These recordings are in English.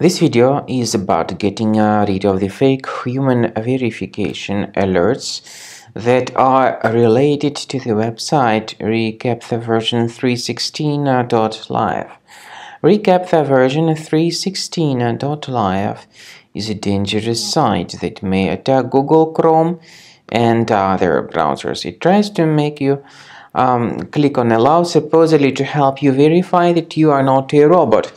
This video is about getting rid of the fake human verification alerts that are related to the website Recaptcha version 316.live. Recaptcha version 316.live is a dangerous site that may attack Google Chrome and other browsers. It tries to make you um, click on allow supposedly to help you verify that you are not a robot.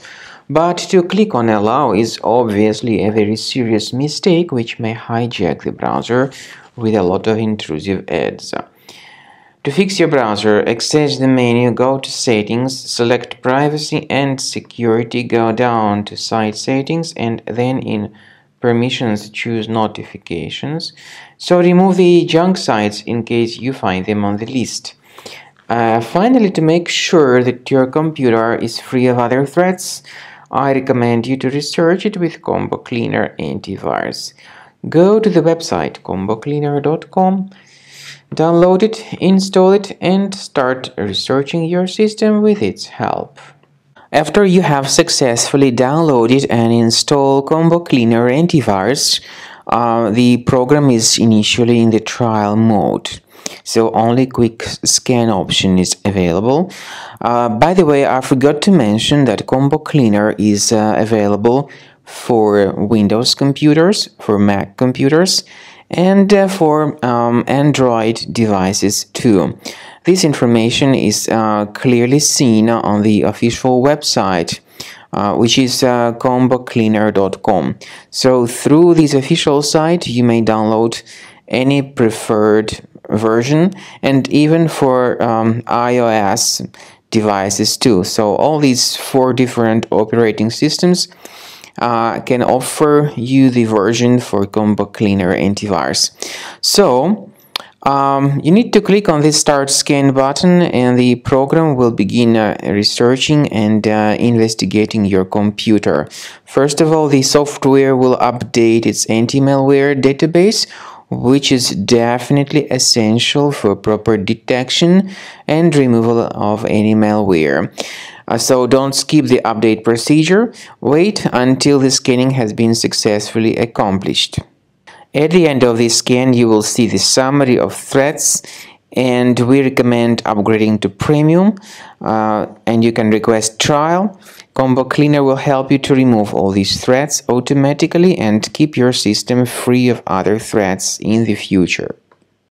But to click on allow is obviously a very serious mistake which may hijack the browser with a lot of intrusive ads. To fix your browser, access the menu, go to settings, select privacy and security, go down to site settings and then in permissions choose notifications. So remove the junk sites in case you find them on the list. Uh, finally, to make sure that your computer is free of other threats, I recommend you to research it with Combo Cleaner Antivirus. Go to the website combocleaner.com, download it, install it, and start researching your system with its help. After you have successfully downloaded and installed Combo Cleaner Antivirus, uh, the program is initially in the trial mode so only quick scan option is available uh, by the way I forgot to mention that combo cleaner is uh, available for Windows computers for Mac computers and uh, for um, Android devices too this information is uh, clearly seen on the official website uh, which is uh, combocleaner.com. So through this official site, you may download any preferred version and even for um, iOS devices too. So all these four different operating systems uh, can offer you the version for Combo Cleaner antivirus. So um, you need to click on the start scan button and the program will begin uh, researching and uh, investigating your computer. First of all, the software will update its anti-malware database which is definitely essential for proper detection and removal of any malware. Uh, so don't skip the update procedure, wait until the scanning has been successfully accomplished. At the end of the scan, you will see the summary of threats and we recommend upgrading to premium uh, and you can request trial combo cleaner will help you to remove all these threats automatically and keep your system free of other threats in the future